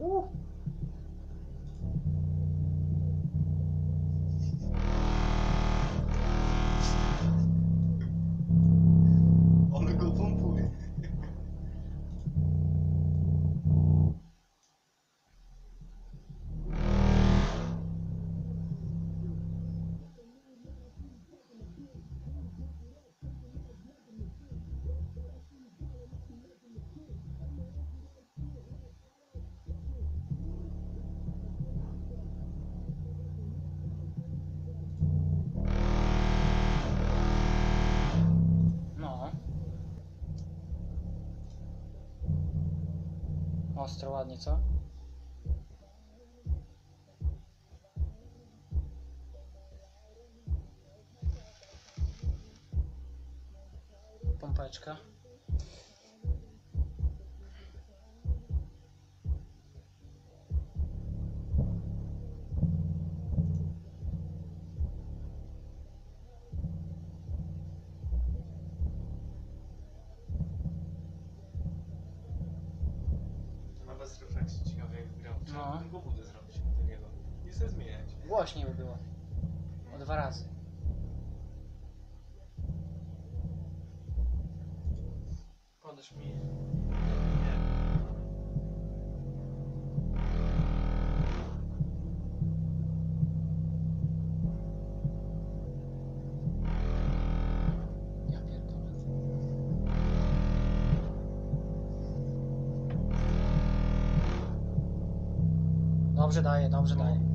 Ooh. Ostro, ładnie, co? Pompeczka. Refleksji ciekawe jak grał. Trzeba No. no. go budę zrobić do niego. Nie chcę zmieniać. Głośniej by było. O dwa razy. Podasz mi. Dobrze daje, dobrze daje.